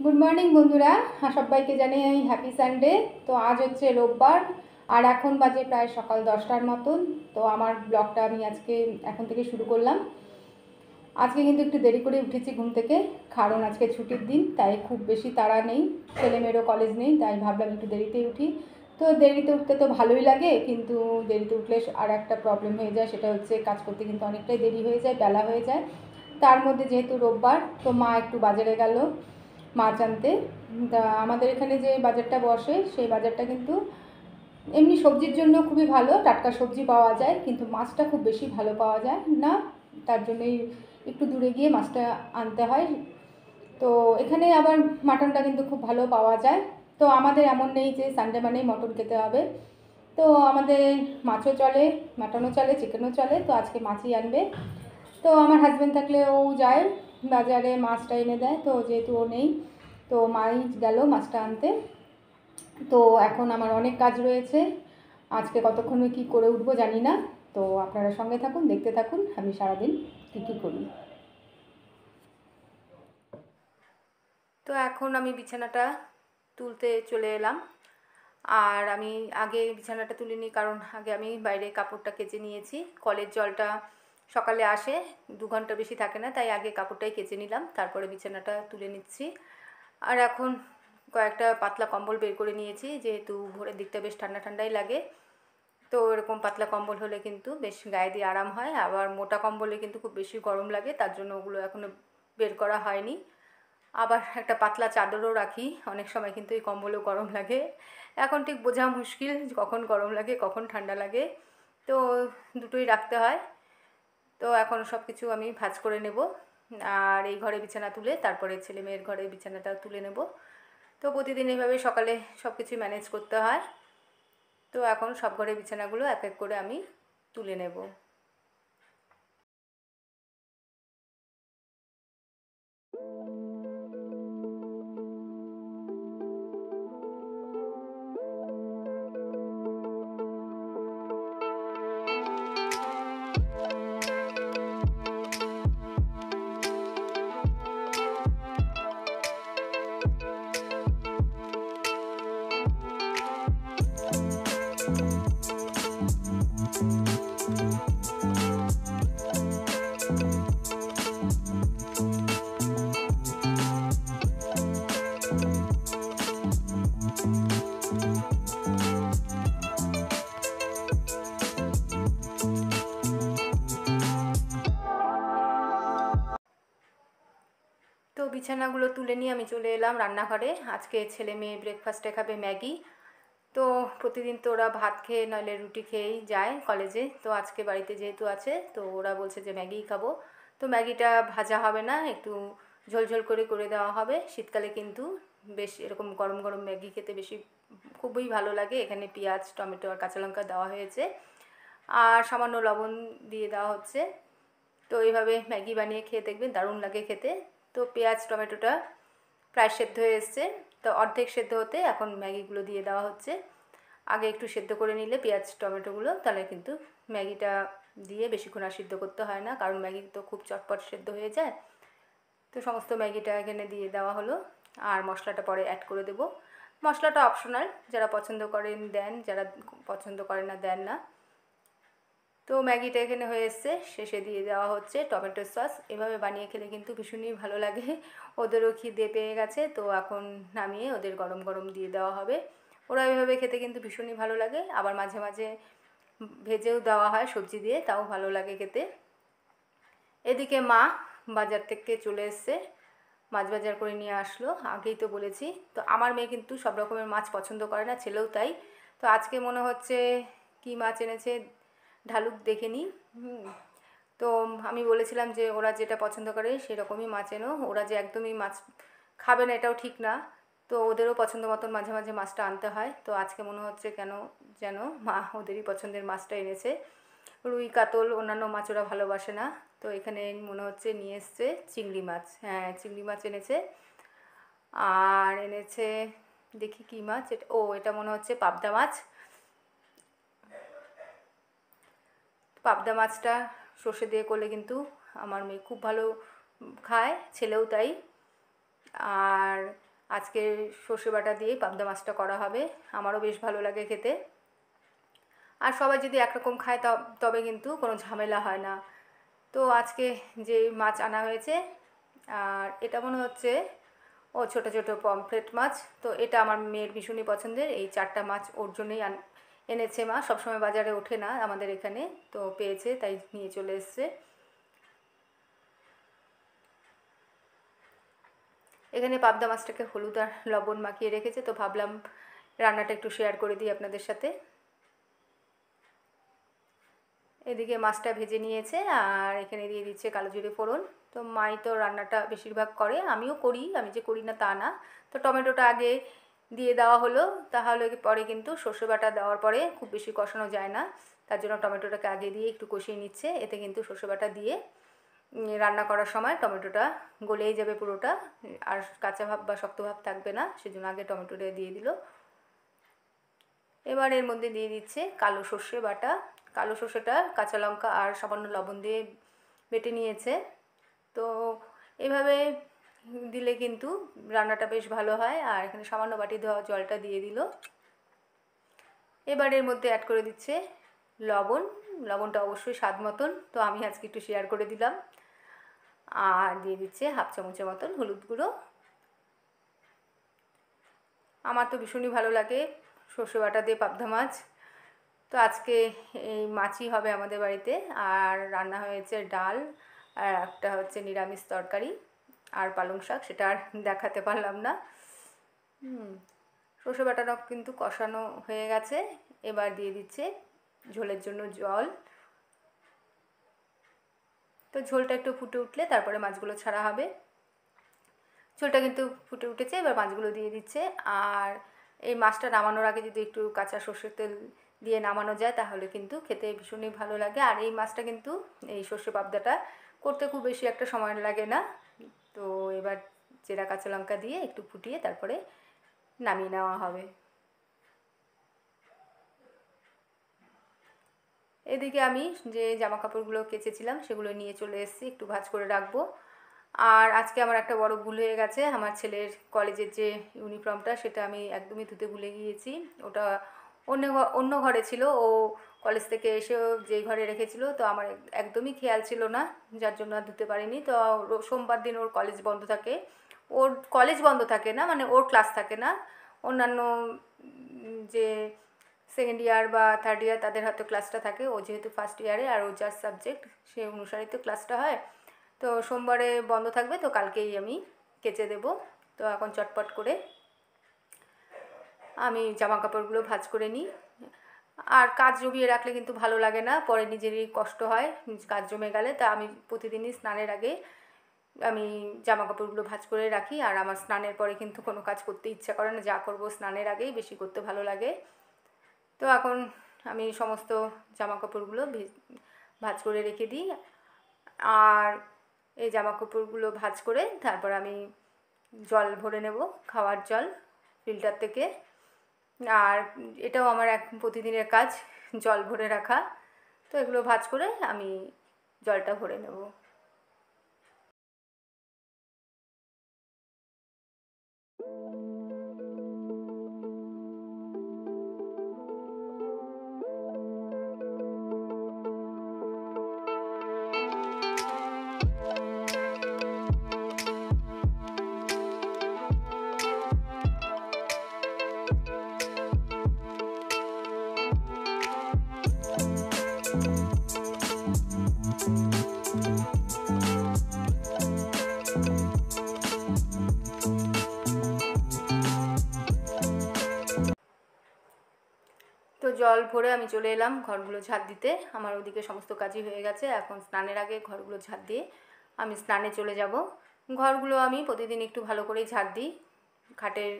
Good morning বন্ধুরা। হ্যাঁ, সবাইকে জানাই আমি হ্যাপি সানডে তো আজ হচ্ছে রোববার আর এখন বাজে প্রায় সকাল দশটার মতন। তো আমার ব্লগটা আমি আজকে এখন থেকে শুরু করলাম। আজকে কিন্তু একটু দেরি করে উঠেছি ঘুম থেকে কারণ আজকে ছুটির দিন তাই খুব বেশি তাড়া নেই। ছেলেমেয়েরও কলেজ নেই তাই ভাবলাম একটু দেরিতেই উঠি। তো দেরিতে উঠতে তো ভালোই লাগে কিন্তু দেরিতে উঠলে আর একটা প্রবলেম হয়ে যায় সেটা হচ্ছে কাজ করতে কিন্তু অনেকটাই দেরি হয়ে যায় বেলা হয়ে যায়। তার মধ্যে যেহেতু রোববার তো মা একটু বাজারে গেল। মাছ আনতে। তা আমাদের এখানে যে বাজারটা বসে, সেই বাজারটা কিন্তু এমনি সবজির জন্য খুবই ভালো, টাটকা সবজি পাওয়া যায়, কিন্তু মাছটা খুব বেশি ভালো পাওয়া যায় না। তার জন্যই একটু দূরে গিয়ে মাছটা আনতে হয়। তো এখানে আবার মাটনটা কিন্তু খুব ভালো পাওয়া যায়। তো আমাদের এমন নেই যে সানডে মানেই মটন খেতে হবে। তো আমাদের মাছও চলে, মাটনও চলে চিকেনও চলে, তো আজকে মাছই আনবে। তো আমার হাজব্যান্ড থাকলে ও যায়। বাজারে মাছটা এনে দেয়, তো যেহেতু ও নেই, তো মাই গেল মাছটা আনতে। তো এখন আমার অনেক কাজ রয়েছে, আজকে কতক্ষণে কি করে উঠবো জানি না, তো আপনারা সঙ্গে থাকুন, দেখতে থাকুন, আমি সারাদিন কী কী করি। তো এখন আমি বিছানাটা তুলতে চলে এলাম, আর আমি আগে বিছানাটা তুলিনি, কারণ আগে আমি বাইরে কাপড়টা কেচে নিয়েছি, কলের জলটা সকালে আসে, দু ঘণ্টা বেশি থাকে না, তাই আগে কাপড়টাই কেচে নিলাম, তারপরে বিছানাটা তুলে নিচ্ছি। আর এখন কয়েকটা পাতলা কম্বল বের করে নিয়েছি, যেহেতু ভোরের দিকটা বেশ ঠান্ডা ঠান্ডাই লাগে। তো এরকম পাতলা কম্বল হলে কিন্তু বেশ গায়ে দিয়ে আরাম হয়, আবার মোটা কম্বলে কিন্তু খুব বেশি গরম লাগে, তার জন্য ওগুলো এখনও বের করা হয়নি। আবার একটা পাতলা চাদরও রাখি, অনেক সময় কিন্তু এই কম্বলেও গরম লাগে। এখন ঠিক বোঝা মুশকিল, কখন গরম লাগে, কখন ঠান্ডা লাগে। তো দুটোই রাখতে হয়। তো এখন সব কিছু আমি ভাজ করে নেব। আর এই ঘরে বিছানা তুলে তারপরে ছেলে মেয়ের ঘরে বিছানাটা তুলে নেব। তো প্রতিদিন এইভাবে সকালে সব কিছু ম্যানেজ করতে হয়। তো এখন সব ঘরে বিছানাগুলো এক এক করে আমি তুলে নেব। তো বিছানাগুলো তুলে নিয়ে আমি চলে এলাম রান্নাঘরে। আজকে ছেলে মেয়ে ব্রেকফাস্টে খাবে ম্যাগি। তো প্রতিদিন তো ওরা ভাত খেয়ে, নইলে রুটি খেয়েই যায় কলেজে। তো আজকে বাড়িতে যেহেতু আছে, তো ওরা বলছে যে ম্যাগিই খাব। তো ম্যাগিটা ভাজা হবে না, একটু ঝোলঝোল করে করে দেওয়া হবে। শীতকালে কিন্তু বেশ এরকম গরম গরম ম্যাগি খেতে বেশি খুবই ভালো লাগে। এখানে পেঁয়াজ, টমেটো আর কাঁচা লঙ্কা দেওয়া হয়েছে। আর সামান্য লবণ দিয়ে দেওয়া হচ্ছে। তো এইভাবে ম্যাগি বানিয়ে খেয়ে দেখবেন, দারুণ লাগে খেতে। তো পেঁয়াজ, টমেটোটা প্রায় সেদ্ধ হয়ে এসছে। তো অর্ধেক সেদ্ধ হতে এখন ম্যাগিগুলো দিয়ে দেওয়া হচ্ছে। আগে একটু সেদ্ধ করে নিলে পেঁয়াজ, টমেটোগুলো, তাহলে কিন্তু ম্যাগিটা দিয়ে বেশিক্ষণ আর সিদ্ধ করতে হয় না, কারণ ম্যাগি তো খুব চটপট সেদ্ধ হয়ে যায়। তো সমস্ত ম্যাগিটা এখানে দিয়ে দেওয়া হলো। আর মশলাটা পরে অ্যাড করে দেবো। মশলাটা অপশনাল যারা পছন্দ করেন দেন, যারা পছন্দ করেন না দেন না। তো ম্যাগিটা এখানে হয়ে এসছে। শেষে দিয়ে দেওয়া হচ্ছে টমেটো সস। এভাবে বানিয়ে খেলে কিন্তু ভীষণই ভালো লাগে। ওদেরও খিদে পেয়ে গেছে, তো এখন নামিয়ে ওদের গরম গরম দিয়ে দেওয়া হবে। ওরা এভাবে খেতে কিন্তু ভীষণই ভালো লাগে। আবার মাঝে মাঝে ভেজেও দেওয়া হয় সবজি দিয়ে, তাও ভালো লাগে খেতে। এদিকে মা বাজার থেকে চলে এসছে, মাছ বাজার করে নিয়ে আসলো। আগেই তো বলেছি, তো আমার মেয়ে কিন্তু সব রকমের মাছ পছন্দ করে না, ছেলেও তাই। তো আজকে মনে হচ্ছে কি মাছ এনেছে ঢালুক দেখে নিই। তো আমি বলেছিলাম যে ওরা যেটা পছন্দ করে সেরকমই মাছ এনো। ওরা যে একদমই মাছ খাবে না এটাও ঠিক না। তো ওদেরও পছন্দ মতন মাঝে মাঝে মাছটা আনতে হয়। তো আজকে মনে হচ্ছে কেন যেন মা ওদেরই পছন্দের মাছটা এনেছে। রুই, কাতল, অন্যান্য মাছ ওরা ভালোবাসে না। তো এখানে মনে হচ্ছে নিয়ে এসছে চিংড়ি মাছ। হ্যাঁ চিংড়ি মাছ এনেছে। আর এনেছে, দেখি কী মাছ? এটা, ও, এটা মনে হচ্ছে পাবদা মাছ। পাবদা মাছটা সর্ষে দিয়ে করলে কিন্তু আমার মেয়ে খুব ভালো খায়, ছেলেও তাই। আর আজকে সর্ষে বাটা দিয়ে পাবদা মাছটা করা হবে, আমারও বেশ ভালো লাগে খেতে। আর সবাই যদি একরকম খায় তবে কিন্তু কোনো ঝামেলা হয় না। তো আজকে যে মাছ আনা হয়েছে, আর এটা মনে হচ্ছে, ও ছোটো ছোটো পমফ্রেট মাছ, তো এটা আমার মেয়ের ভীষণই পছন্দের, এই চারটা মাছ ওর জন্যই এনেছে মা, সবসময় বাজারে ওঠে না আমাদের এখানে, তো পেয়েছে, তাই নিয়ে চলে এসছে। এখানে পাবদা মাছটাকে হলুদ আর লবণ মাখিয়ে রেখেছে, তো ভাবলাম রান্নাটা একটু শেয়ার করে দিই আপনাদের সাথে। এদিকে মাছটা ভেজে নিয়েছে, আর এখানে দিয়ে দিচ্ছে কালো জিরে ফোড়ন। তো মাই তো রান্নাটা বেশিরভাগ করে, আমিও করি, আমি যে করি না তা না। তো টমেটোটা আগে দিয়ে দেওয়া হলো। তাহলে পরে কিন্তু সর্ষে বাটা দেওয়ার পরে খুব বেশি কষানো যায় না। তার জন্য টমেটোটাকে আগে দিয়ে একটু কষিয়ে নিচ্ছে। এতে কিন্তু সর্ষে বাটা দিয়ে রান্না করার সময় টমেটোটা গলেই যাবে পুরোটা। আর কাঁচা ভাব বা শক্ত ভাব থাকবে না, সেজন্য আগে টমেটোটা দিয়ে দিল। এবার এর মধ্যে দিয়ে দিচ্ছে কালো সর্ষে বাটা। কালো সর্ষেটা কাঁচা লঙ্কা আর সামান্য লবণ দিয়ে বেটে নিয়েছে। তো এভাবে দিলে কিন্তু রান্নাটা বেশ ভালো হয় আর এখানে সামান্য বাটি ধোয়া জলটা দিয়ে দিল। এবার এর মধ্যে অ্যাড করে দিচ্ছে লবণ। লবণটা অবশ্যই স্বাদ মতন, তো আমি আজকে একটু শেয়ার করে দিলাম। আর দিয়ে দিচ্ছে হাফ চামচের মতন হলুদ গুঁড়ো। আমার তো ভীষণই ভালো লাগে সর্ষে বাটা দিয়ে পাবদা মাছ। তো আজকে এই মাছই হবে আমাদের বাড়িতে। আর রান্না হয়েছে ডাল আর একটা হচ্ছে নিরামিষ তরকারি। আর পালং শাক সেটা আর দেখাতে পারলাম না। সর্ষে বাটাটা কিন্তু কষানো হয়ে গেছে। এবার দিয়ে দিচ্ছে ঝোলের জন্য জল। তো ঝোলটা একটু ফুটে উঠলে তারপরে মাছগুলো ছাড়া হবে। ঝোলটা কিন্তু ফুটে উঠেছে, এবার মাছগুলো দিয়ে দিচ্ছে। আর এই মাছটা নামানোর আগে যদি একটু কাঁচা সর্ষের তেল দিয়ে নামানো যায়, তাহলে কিন্তু খেতে ভীষণই ভালো লাগে। আর এই মাছটা কিন্তু এই সর্ষে পাবদাটা করতে খুব বেশি একটা সময় লাগে না। তো এবার চেরা কাঁচা লঙ্কা দিয়ে একটু ফুটিয়ে তারপরে নামিয়ে নেওয়া হবে। এদিকে আমি যে জামা কাপড়গুলো কেচেছিলাম সেগুলো নিয়ে চলে এসেছি, একটু ভাজ করে রাখব। আর আজকে আমার একটা বড় ভুল হয়ে গেছে, আমার ছেলের কলেজের যে ইউনিফর্মটা সেটা আমি একদমই ধুতে ভুলে গিয়েছি। ওটা অন্য অন্য ঘরে ছিল, ও কলেজ থেকে এসেও যেই ঘরে রেখেছিল, তো আমার একদমই খেয়াল ছিল না, যার জন্য আর ধুতে পারিনি। তো সোমবার দিন ওর কলেজ বন্ধ থাকে। ওর কলেজ বন্ধ থাকে না মানে ওর ক্লাস থাকে না। অন্যান্য যে সেকেন্ড ইয়ার বা থার্ড ইয়ার তাদের হয়তো ক্লাসটা থাকে, ও যেহেতু ফার্স্ট ইয়ারে আর ও যার সাবজেক্ট সে অনুসারে তো ক্লাসটা হয়। তো সোমবারে বন্ধ থাকবে, তো কালকেই আমি কেচে দেব। তো এখন চটপট করে আমি জামা কাপড়গুলো ভাজ করে নিই। আর কাজ জমিয়ে রাখলে কিন্তু ভালো লাগে না, পরে নিজেরই কষ্ট হয় কাজ জমে গেলে। তা আমি প্রতিদিনই স্নানের আগে আমি জামা কাপড়গুলো ভাজ করে রাখি, আর আমার স্নানের পরে কিন্তু কোনো কাজ করতে ইচ্ছা করে না, যা করব স্নানের আগেই বেশি করতে ভালো লাগে। তো এখন আমি সমস্ত জামা কাপড়গুলো ভাজ করে রেখে দিই। আর এই জামা কাপড়গুলো ভাজ করে তারপর আমি জল ভরে নেব, খাওয়ার জল, ফিল্টার থেকে। আর এটাও আমার এক প্রতিদিনের কাজ, জল ভরে রাখা। তো এগুলো ভাজ করে আমি জলটা ভরে নেব। জল ভরে আমি চলে এলাম ঘরগুলো ঝাঁট দিতে। আমার ওদিকে সমস্ত কাজই হয়ে গেছে। এখন স্নানের আগে ঘরগুলো ঝাঁট দিয়ে আমি স্নানে চলে যাব। ঘরগুলো আমি প্রতিদিন একটু ভালো করেই ঝাঁট দিই। খাটের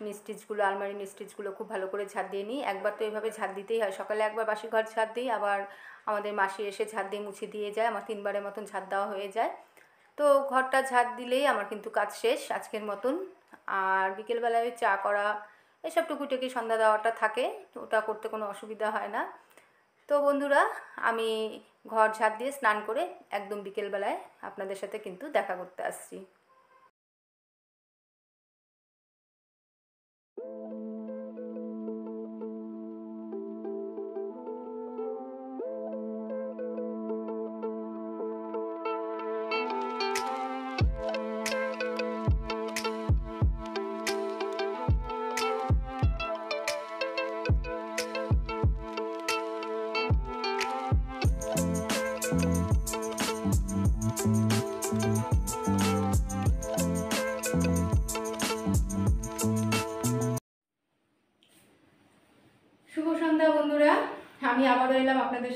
মিস্টিচগুলো আলমারি মিস্টিচগুলো খুব ভালো করে ঝাঁট দিয়ে নিই। একবার তো এইভাবে ঝাঁট দিতেই হয়। সকালে একবার বাসি ঘর ঝাঁট দিই, আবার আমাদের মাসি এসে ঝাঁট দিয়ে মুছে দিয়ে যায়। আমার তিনবারের মতন ঝাঁট দেওয়া হয়ে যায়। তো ঘরটা ঝাঁট দিলেই আমার কিন্তু কাজ শেষ আজকের মতন। আর বিকেলবেলায় চা করা এসব টুকুটুকি সন্ধ্যা দেওয়াটা থাকে, ওটা করতে কোনো অসুবিধা হয় না। তো বন্ধুরা, আমি ঘর ঝাঁট দিয়ে স্নান করে একদম বিকেলবেলায় আপনাদের সাথে কিন্তু দেখা করতে আসছি।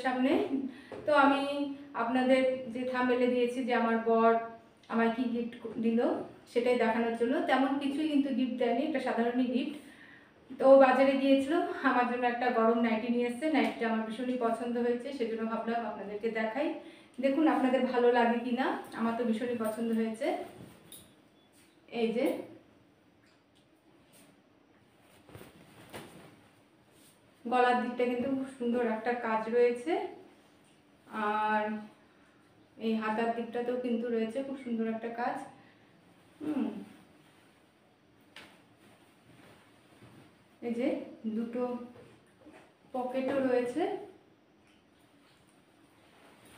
সামনে। তো আমি আপনাদের যে থামেলে দিয়েছি যে আমার বর আমায় কি গিফট দিল, সেটাই দেখানোর জন্য। তেমন কিছুই কিন্তু গিফট দেয়নি, এটা সাধারণই গিফট তো বাজারে গিয়েছিল, আমার জন্য একটা গরম নাইটি নিয়ে এসছে। নাইটিটা আমার ভীষণই পছন্দ হয়েছে, সেজন্য ভাবলাম আপনাদেরকে দেখাই। দেখুন আপনাদের ভালো লাগে কি না আমার তো ভীষণই পছন্দ হয়েছে। এই যে গলার দিকটা কিন্তু খুব সুন্দর একটা কাজ রয়েছে। আর এই হাতার দিকটাতেও কিন্তু রয়েছে খুব সুন্দর একটা কাজ। হুম। এই যে দুটো পকেটও রয়েছে।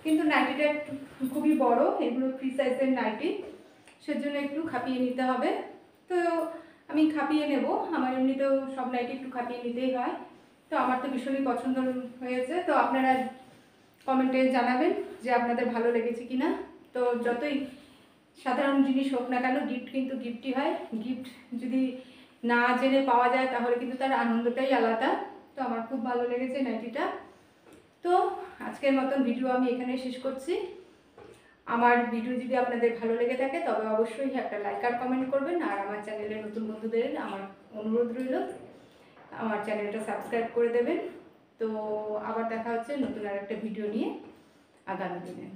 কিন্তু নাইটিটা একটু খুবই বড়, এগুলো ফ্রি সাইজের নাইটি। সেজন্য একটু খাপিয়ে নিতে হবে। তো আমি খাপিয়ে নেব, আমার এমনিতেও সব নাইটি একটু খাপিয়ে নিতেই হয়। তো আমার তো ভীষণই পছন্দ হয়েছে। তো আপনারা কমেন্টে জানাবেন যে আপনাদের ভালো লেগেছে কি না তো যতই সাধারণ জিনিস হোক না কেন গিফট কিন্তু গিফটই হয়। গিফট যদি না জেনে পাওয়া যায়, তাহলে কিন্তু তার আনন্দটাই আলাদা। তো আমার খুব ভালো লেগেছে নাইটিটা। তো আজকের মতন ভিডিও আমি এখানে শেষ করছি। আমার ভিডিও যদি আপনাদের ভালো লেগে থাকে, তবে অবশ্যই একটা লাইক আর কমেন্ট করবেন। আর আমার চ্যানেলের নতুন বন্ধুদের আমার অনুরোধ রইল। আমার চ্যানেলটা সাবস্ক্রাইব করে দেবেন। তো আবার দেখা হচ্ছে নতুন আর একটা ভিডিও নিয়ে আগামী দিনে।